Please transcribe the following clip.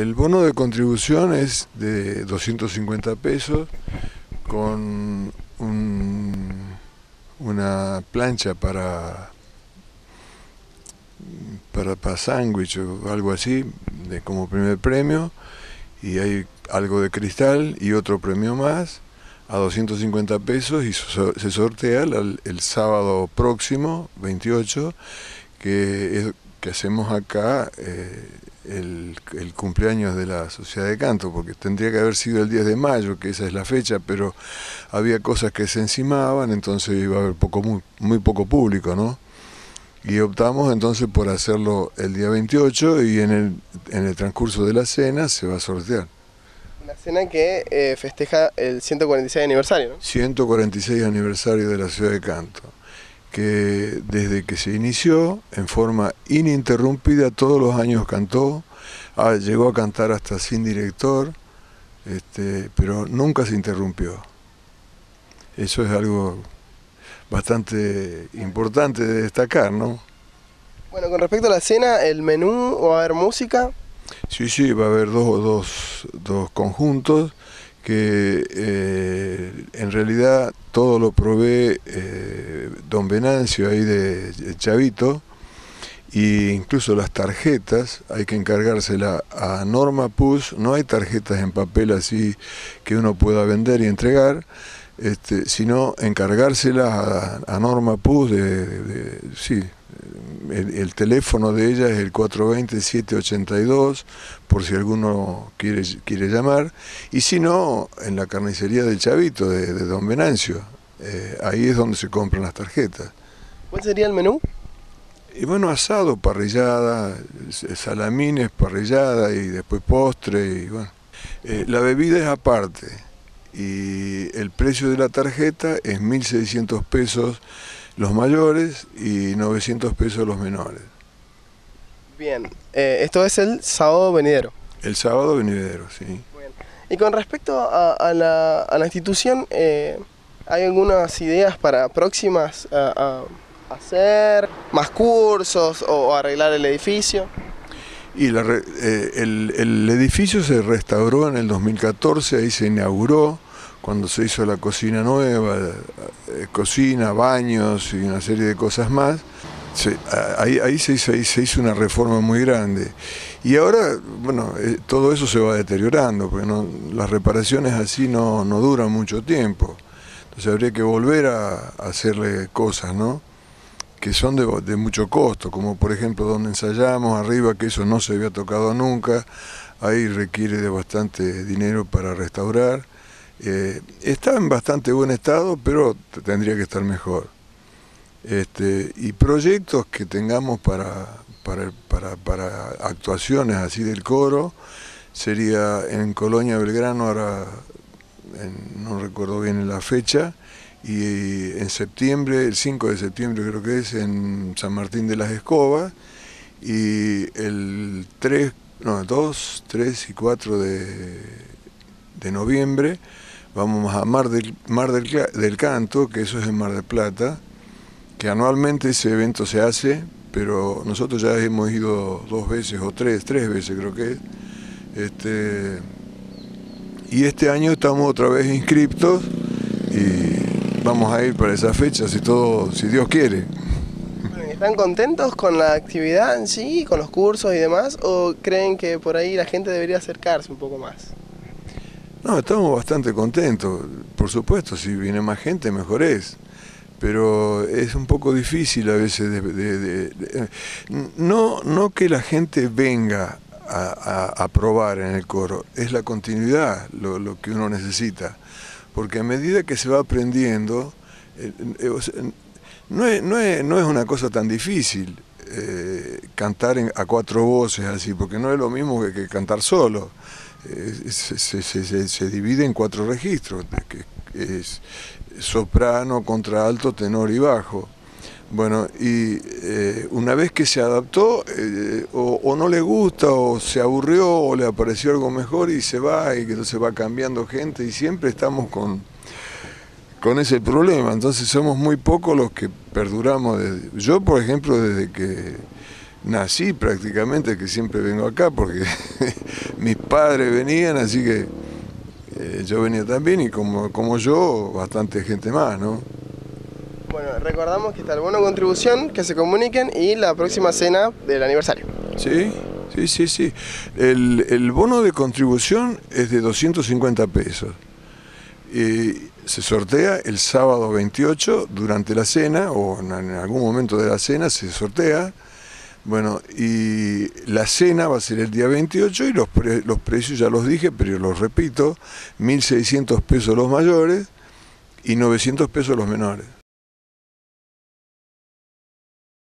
El bono de contribución es de 250 pesos con una plancha para para, sándwich o algo así, de, como primer premio, y hay algo de cristal y otro premio más a 250 pesos y se sortea el, sábado próximo, 28, que, que hacemos acá eh, el, el, cumpleaños de la Sociedad de Canto, porque tendría que haber sido el 10 de mayo, que esa es la fecha, pero había cosas que se encimaban, entonces iba a haber poco, muy, muy poco público, ¿no? Y optamos entonces por hacerlo el día 28 y en el, en el transcurso de la cena se va a sortear. Una cena que eh, festeja el 146 aniversario, ¿no? 146 aniversario de la ciudad de Canto, que desde que se inició en forma ininterrumpida todos los años cantó, ah, llegó a cantar hasta sin director, este, pero nunca se interrumpió. Eso es algo bastante importante de destacar, ¿no? Bueno, con respecto a la cena, el menú, ¿va a haber música? Sí, sí, va a haber dos, dos, dos conjuntos que eh, en realidad todo lo provee eh, don Venancio ahí de Chavito, e incluso las tarjetas hay que encargársela a Norma Pus, no hay tarjetas en papel así que uno pueda vender y entregar, este, sino encargársela a, Norma Puz de, sí, el, teléfono de ella es el 420-782, por si alguno quiere, quiere llamar, y si no, en la carnicería del Chavito de, Don Venancio, eh, ahí es donde se compran las tarjetas. ¿Cuál sería el menú? Y bueno, asado, parrillada, salamines, parrillada y después postre y bueno. Eh, la bebida es aparte, y el precio de la tarjeta es 1.600 pesos los mayores y 900 pesos los menores. Bien, eh, esto es el sábado venidero. El sábado venidero, sí. Y con respecto a, la, institución, eh, ¿hay algunas ideas para próximas a, hacer? ¿Más cursos o arreglar el edificio? Y eh, el, el, edificio se restauró en el 2014, ahí se inauguró cuando se hizo la cocina nueva, eh, cocina, baños y una serie de cosas más, ahí, se, hizo, una reforma muy grande. Y ahora, bueno, eh, todo eso se va deteriorando, porque las reparaciones así no, duran mucho tiempo. Entonces habría que volver a, hacerle cosas, ¿no? que son de, de, mucho costo, como por ejemplo donde ensayamos arriba, que eso no se había tocado nunca, ahí requiere de bastante dinero para restaurar eh, está en bastante buen estado, pero tendría que estar mejor. Este, y proyectos que tengamos para, para, para, actuaciones así del coro, sería en Colonia Belgrano, ahora no recuerdo bien la fecha, y en septiembre, el 5 de septiembre creo que es, en San Martín de las Escobas, y el 3, no, 2, 3 y 4 de, de noviembre vamos a Mar del, Mar del, Canto, que eso es en Mar del Plata, que anualmente ese evento se hace, pero nosotros ya hemos ido dos veces o tres, tres veces creo que es. Este, y este año estamos otra vez inscriptos y vamos a ir para esa fecha, si todo, si Dios quiere. ¿Están contentos con la actividad en sí, con los cursos y demás, o creen que por ahí la gente debería acercarse un poco más? No, estamos bastante contentos. Por supuesto, si viene más gente, mejor es. Pero es un poco difícil a veces de, no, no que la gente venga a, probar en el coro, es la continuidad lo, que uno necesita. Porque a medida que se va aprendiendo, eh, eh, no, es, no, es, no es una cosa tan difícil. Eh, cantar a cuatro voces así, porque no es lo mismo que cantar solo. Se, divide en cuatro registros, que es soprano, contralto, tenor y bajo. Bueno, y eh, una vez que se adaptó, eh, o, no le gusta, o se aburrió, o le apareció algo mejor y se va, y entonces va cambiando gente, y siempre estamos con, con ese problema. Entonces somos muy pocos los que perduramos. yo, por ejemplo, desde que nací prácticamente, que siempre vengo acá, porque mis padres venían, así que eh, yo venía también y como, como yo, bastante gente más, ¿no? Bueno, recordamos que está el bono contribución, que se comuniquen y la próxima cena del aniversario. Sí, sí, sí, sí. El, el bono de contribución es de 250 pesos. Y se sortea el sábado 28 durante la cena o en algún momento de la cena se sortea. Bueno, y la cena va a ser el día 28 y los, los precios ya los dije, pero los repito, 1.600 pesos los mayores y 900 pesos los menores.